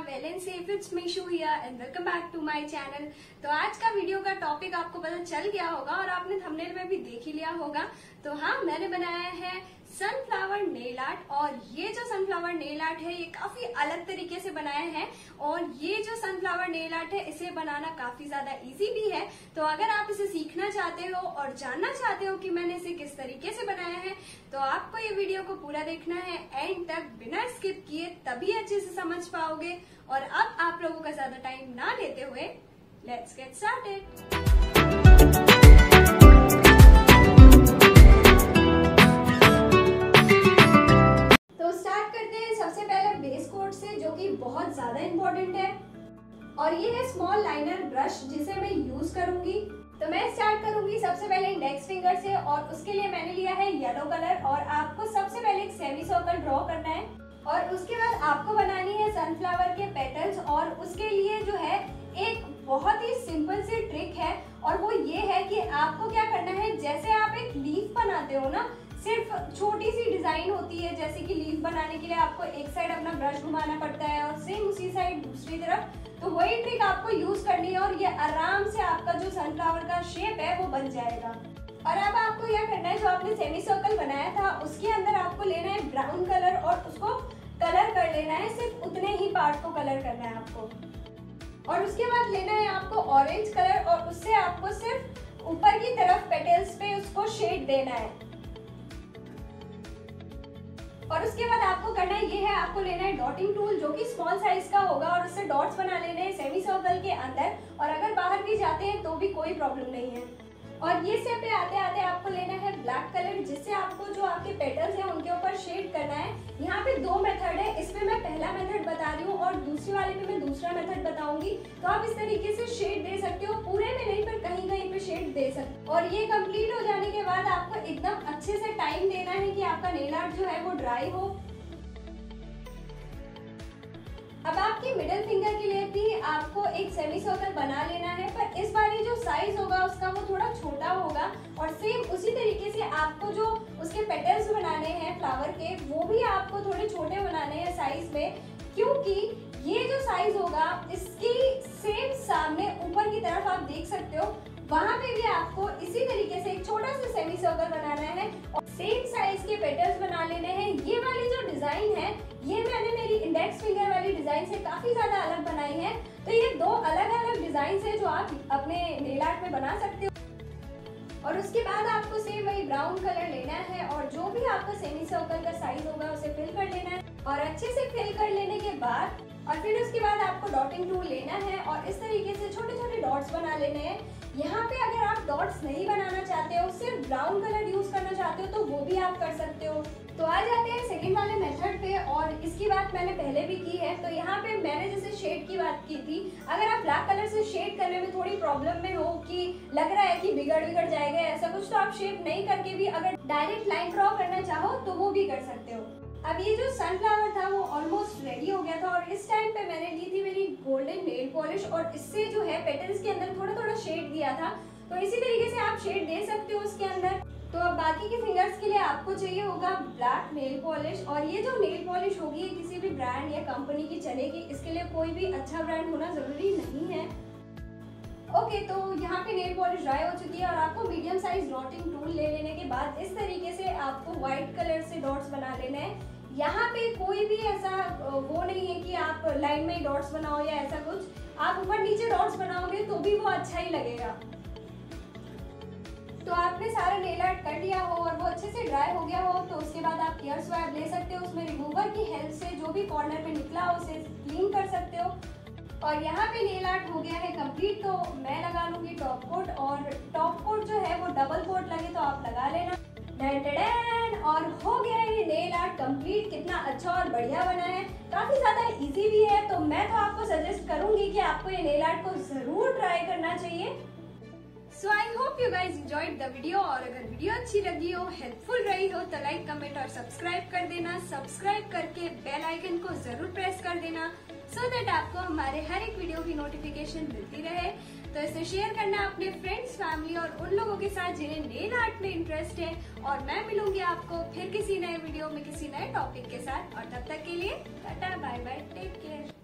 Well and safe it's Meeshu here and welcome back to my channel तो आज का video का topic आपको पता चल गया होगा और आपने थंबनेल में भी देख ही लिया होगा। तो हाँ मैंने बनाया है सनफ्लावर नेल आर्ट और ये जो सनफ्लावर नेल आर्ट है, ये काफ़ी अलग तरीके से बनाया है और ये जो सनफ्लावर नेल आर्ट है, इसे बनाना काफ़ी ज़्यादा इजी भी है। तो अगर आप इसे सीखना चाहते हो और जानना चाहते हो कि मैंने इसे किस तरीके से बनाया है तो आपको ये वीडियो को पूरा देखना है। एंड तक बिना स्किप किए तभी अच्छे से समझ पाओगे। और अब आप लोगों का ज़्यादा टाइम ना लेते हुए लेट्स गेट स्टार्टेड जो कि बहुत ज़्यादा इम्पोर्टेंट है। और ये है स्मॉल लाइनर ब्रश जिसे मैं यूज़ करूँगी। तो मैं स्टार्ट करूँगी सबसे पहले इंडेक्स फिंगर से और उसके लिए मैंने लिया है येलो कलर और आपको सबसे पहले एक सेमी सर्कल ड्रॉ करना है। और उसके बाद आपको बनानी है सनफ्लावर के पेटल्स और उसके लिए जो है एक बहुत ही सिंपल सी ट्रिक है। और वो ये है कि आपको क्या करना है, जैसे आप एक लीफ बनाते हो ना, सिर्फ़ छोटी सी डिज़ाइन होती है, जैसे कि बनाने के लिए आपको एक साइड अपना ब्रश घुमाना पड़ता है और सेम उसी साइड दूसरी तरफ़। तो वही ट्रिक आपको यूज़ करनी है और ये आराम से आपका जो सनफ्लावर का शेप है वो बन जाएगा। और अब आपको यह करना है, जो आपने सेमी सर्कल बनाया था, उसके अंदर आपको लेना है ब्राउन कलर और उसको कलर कर लेना है, सिर्फ़ उतने ही पार्ट को कलर करना है आपको। और उसके बाद लेना है आपको ऑरेंज कलर और उससे आपको सिर्फ़ ऊपर की तरफ़ पेटल्स पे उसको शेड देना है। और उसके बाद आपको करना ये है, आपको लेना है डॉटिंग टूल जो कि स्मॉल साइज़ का होगा और उससे डॉट्स बना लेने हैं सेमी सर्कल के अंदर और अगर बाहर भी जाते हैं तो भी कोई प्रॉब्लम नहीं है। और ये स्टेप पे आते आते आपको लेना है ब्लैक कलर जिससे आपको जो आपके पेटल्स हैं उनके ऊपर शेड करना है। यहाँ पे दो मेथड है, इसमें मैं पहला मेथड बता रही हूँ और दूसरी वाले में मैं दूसरा मेथड बताऊँगी तो आप इस तरीके से शेड दे सकते हो। पूरे में नहीं, पर कहीं कहीं पे शेड दे सकते हो। और ये कंप्लीट हो जाने के बाद आपको एकदम अच्छे से टाइम देना है कि आपका नेल आर्ट जो है वो ड्राई हो। अब आपकी मिडिल फिंगर के लिए भी आपको एक सेमी सर्कल बना लेना है, पर इस बार जो साइज़ होगा, उसका वो थोड़ा छोटा होगा। और सेम उसी तरीके से आपको जो उसके पेटल्स बनाने हैं फ्लावर के, वो भी आपको थोड़े छोटे बनाने हैं साइज़ में। क्योंकि ये जो साइज़ होगा वहाँ पे भी आपको इसी तरीके से एक छोटा सा सेमी सर्कल बनाना है और सेम साइज़ के पेटल्स बना लेने हैं। ये वाली जो डिज़ाइन है, ये मैंने मेरी इंडेक्स फिंगर वाली डिज़ाइन से काफ़ी ज़्यादा अलग बनाई है। तो ये दो अलग अलग डिज़ाइन है जो आप अपने नेल आर्ट में बना सकते हो। और उसके बाद आपको सेम वही ब्राउन कलर लेना है और जो भी आपका सेमी सर्कल का साइज़ होगा, उसे फिल कर लेना है। और अच्छे से फिल कर लेने के बाद और फिर उसके बाद आपको डॉटिंग टूल लेना है और इस तरीके से छोटे छोटे डॉट्स बना लेने हैं। यहाँ पे अगर आप डॉट्स नहीं बनाना चाहते हो, सिर्फ़ ब्राउन कलर यूज़ करना चाहते हो तो वो भी आप कर सकते हो। तो आ जाते हैं सेकंड वाले मेथड पे और इसकी बात मैंने पहले भी की है। तो यहाँ पे मैंने जैसे शेड की बात की थी, अगर आप ब्लैक कलर से शेड करने में थोड़ी प्रॉब्लम में हो कि लग रहा है कि बिगड़ बिगड़ जाएगा, ऐसा कुछ तो आप शेड नहीं करके भी अगर डायरेक्ट लाइन ड्रॉ करना चाहो तो वो भी कर सकते हो। अब ये जो सनफ्लावर था वो ऑलमोस्ट रेडी हो गया था और इस टाइम पे मैंने ली थी मेरी गोल्डन नेल पॉलिश और इससे जो है पेटल्स के अंदर थोड़ा थोड़ा शेड दिया था। तो इसी तरीके से आप शेड दे सकते हो उसके अंदर। तो अब बाकी के फिंगर्स के लिए आपको चाहिए होगा ब्लैक नेल पॉलिश और ये जो नेल पॉलिश होगी ये किसी भी ब्रांड या कंपनी की चलेगी इसके लिए कोई भी अच्छा ब्रांड होना ज़रूरी नहीं है। ओके okay, तो यहाँ पे नेल पॉलिश ड्राई हो चुकी है और आपको मीडियम साइज़ डॉटिंग टूल ले लेने के बाद इस तरीके से आपको व्हाइट कलर से डॉट्स बना लेना है। यहाँ पे कोई भी ऐसा वो नहीं है कि आप लाइन में डॉट्स बनाओ या ऐसा कुछ। आप ऊपर नीचे डॉट्स बनाओगे तो भी वो अच्छा ही लगेगा। तो आपने सारा नेल आर्ट कर लिया हो और वो अच्छे से ड्राई हो गया हो तो उसके बाद आप हेयर स्वैप ले सकते हो, उसमें रिमूवर की हेल्प से जो भी कॉर्नर पे निकला हो, उसे क्लीन कर सकते हो। और यहाँ पे नेल आर्ट हो गया है कंप्लीट तो मैं लगा लूँगी टॉप कोट और टॉप कोट जो है वो डबल कोट लगे तो आप लगा लेना। और हो गया आर्ट कंप्लीट कितना अच्छा और बढ़िया बना है। काफ़ी ज़्यादा इजी भी है तो मैं तो आपको सजेस्ट करूँगी कि आपको ये नेल आर्ट को ज़रूर ट्राई करना चाहिए। So I hope you guys enjoyed the video और अगर वीडियो अच्छी लगी हो हेल्पफुल रही हो तो लाइक कमेंट और सब्सक्राइब कर देना। सब्सक्राइब करके बेल आइकन को ज़रूर प्रेस कर देना सो so दैट आपको हमारे हर एक वीडियो की नोटिफिकेशन मिलती रहे। तो इसे शेयर करना अपने फ्रेंड्स फैमिली और उन लोगों के साथ जिन्हें नेल आर्ट में इंटरेस्ट है। और मैं मिलूँगी आपको फिर किसी नए वीडियो में किसी नए टॉपिक के साथ। और तब तक के लिए tata bye bye take care